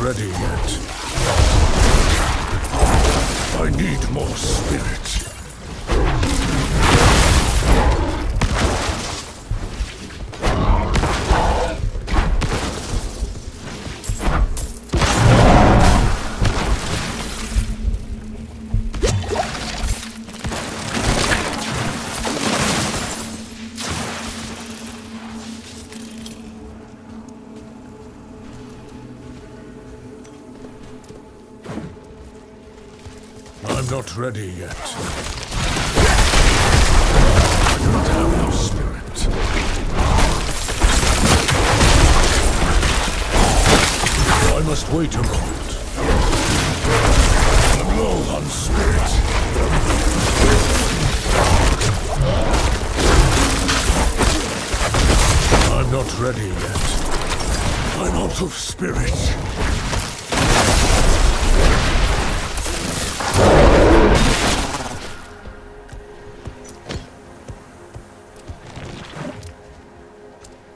Ready yet. I need more spirit. Not ready yet. I do not have spirit. I must wait a moment. I'm low on spirit. I'm not ready yet. I'm out of spirit.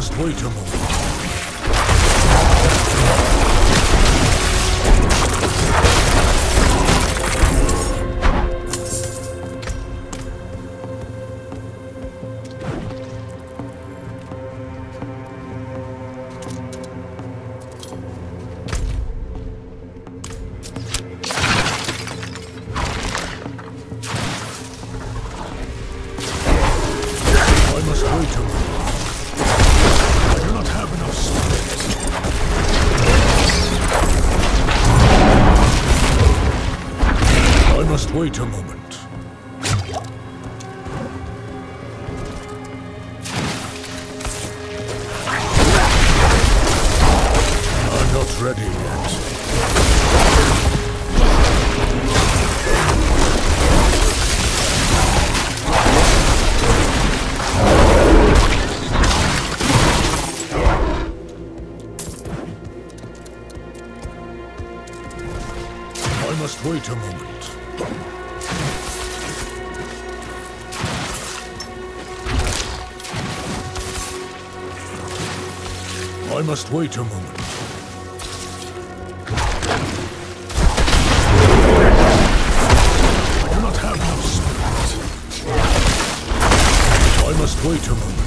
Must wait a moment. Wait a moment. Wait a moment. I'm not ready yet. I must wait a moment. I must wait a moment. I do not have enough spirit. I must wait a moment.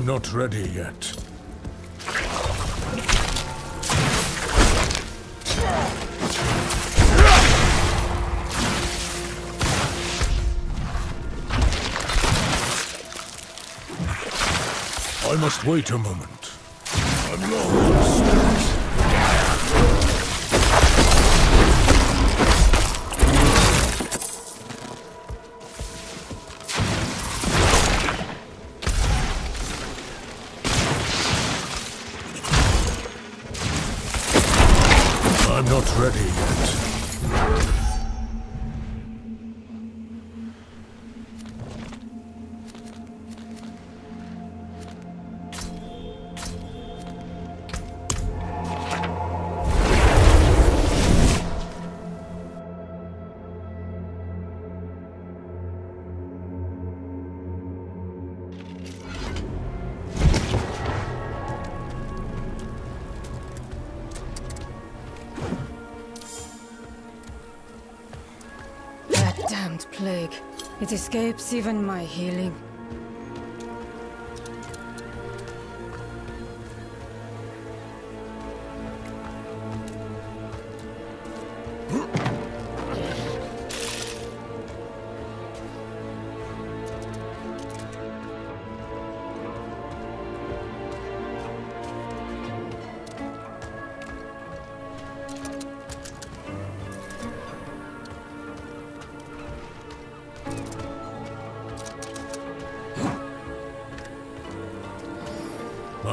I'm not ready yet. I must wait a moment. I'm I'm not ready yet. Escapes even my healing.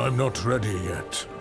I'm not ready yet.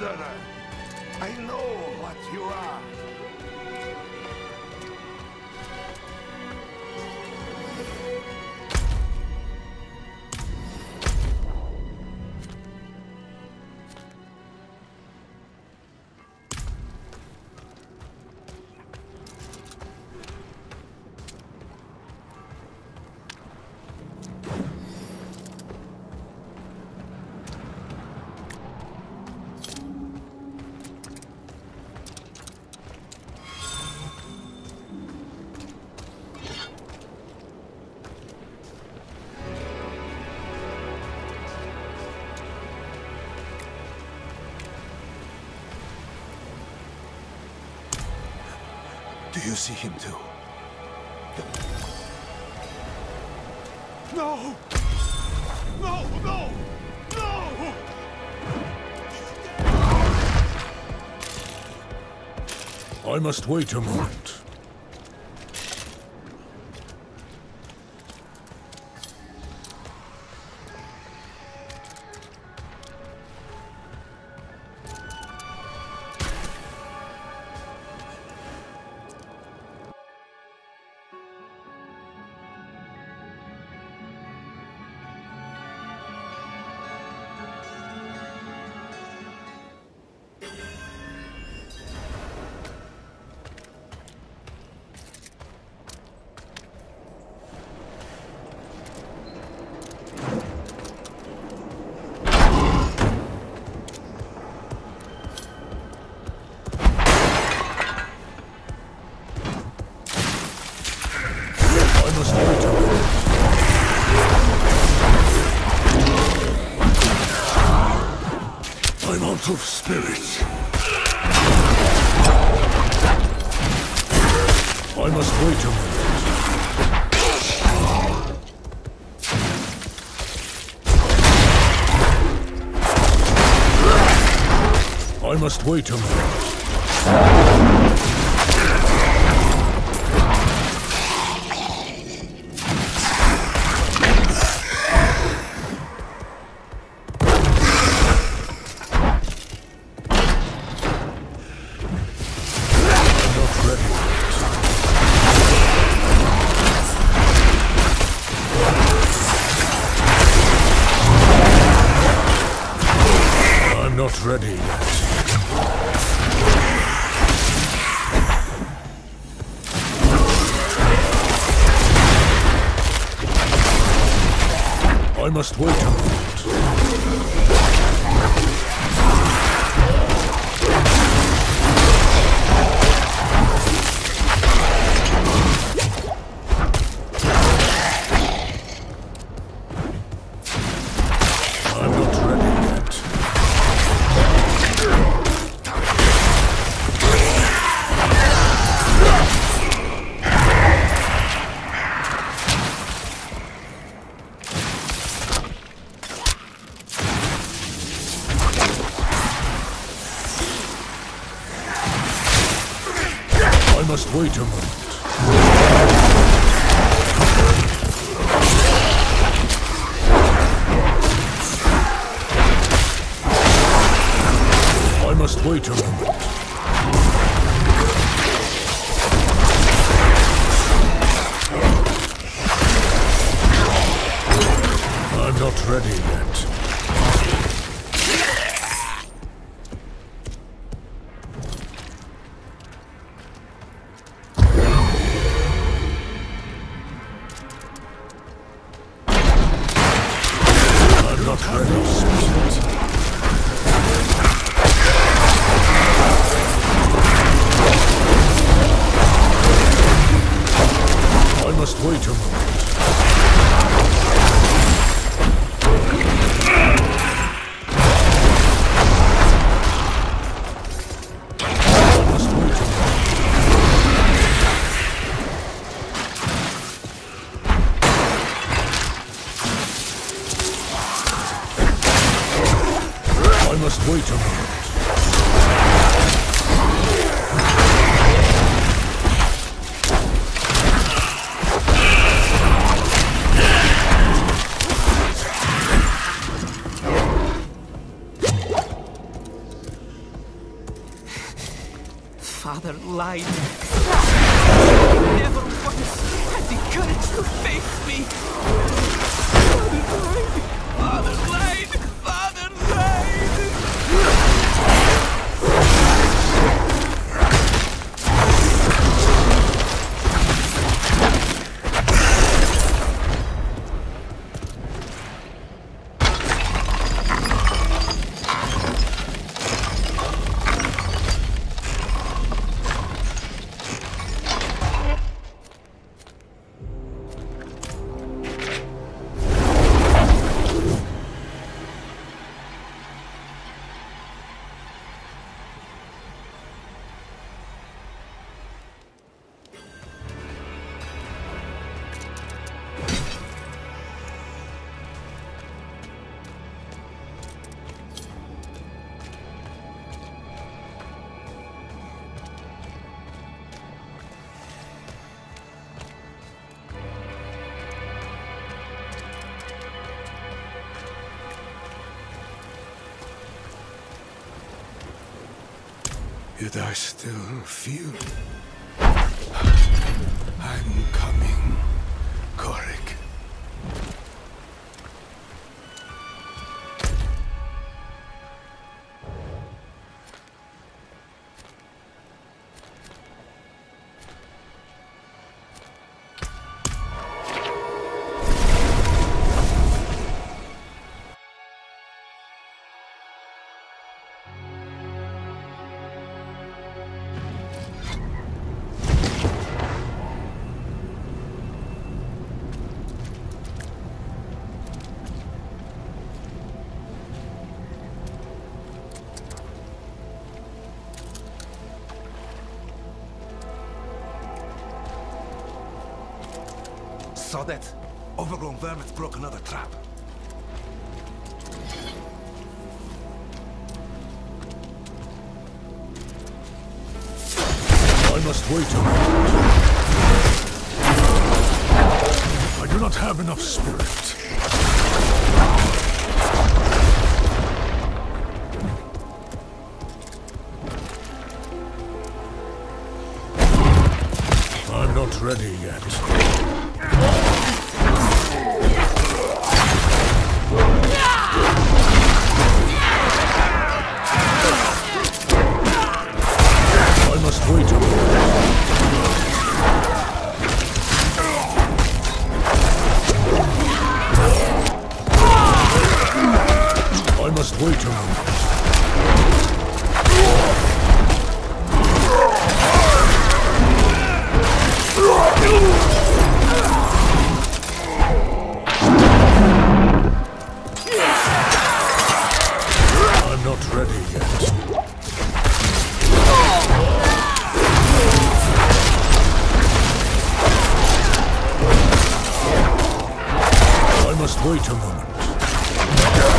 Лондона. Do you see him too? No! No, no, no! I must wait a moment. Of spirit. I must wait a moment. I must wait a moment. I must wait must wait a moment. Father lied. Yet I still feel. I'm coming, Korik. Saw that? Overgrown vermin broke another trap. I must wait a. I do not have enough spirit. I'm not ready yet. not ready yet. I must wait a moment.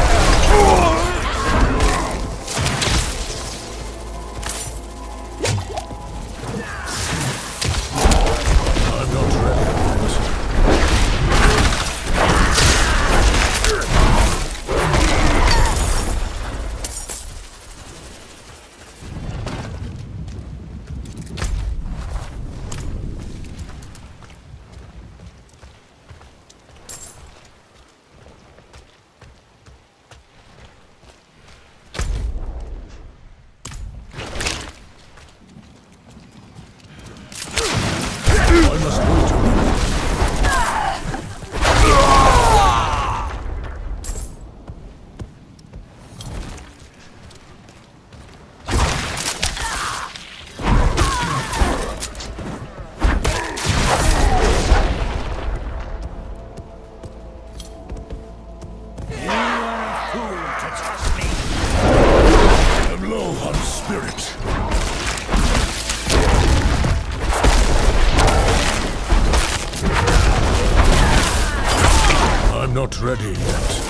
ready yet.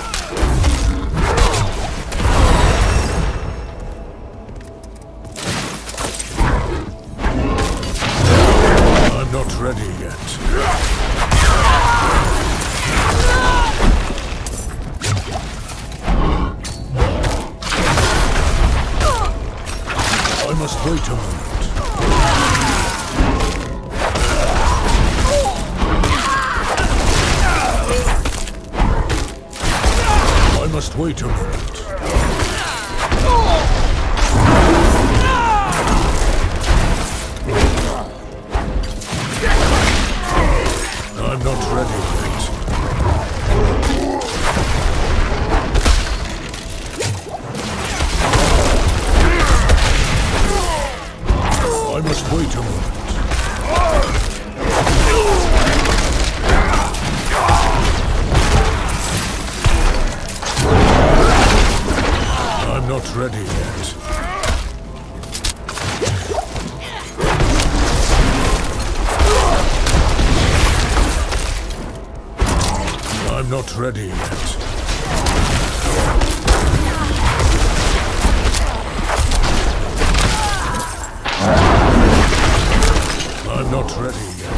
not ready yet.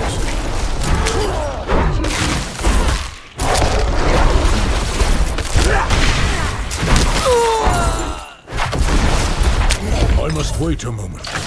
I must wait a moment.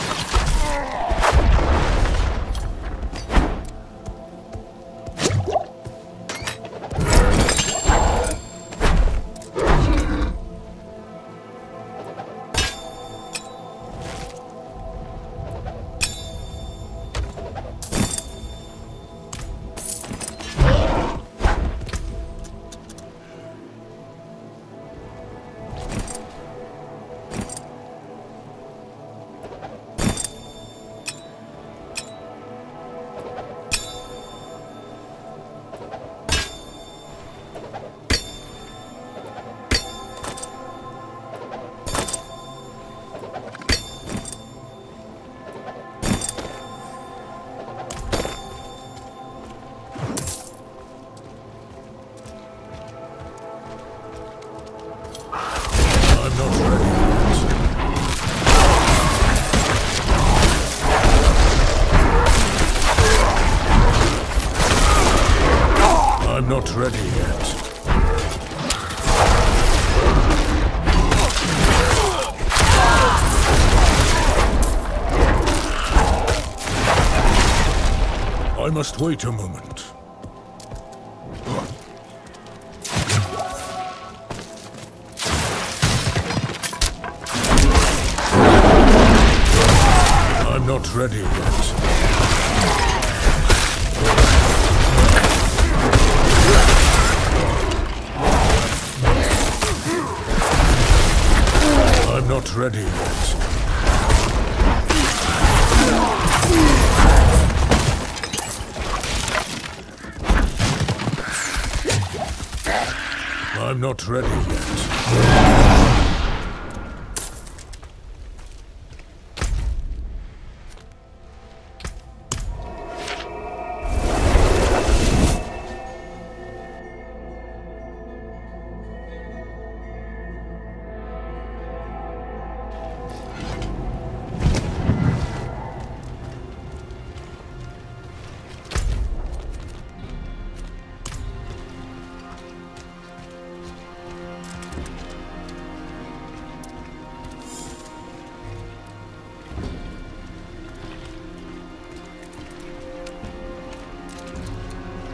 ready yet. I must wait a moment. I'm not ready yet. I'm not ready yet.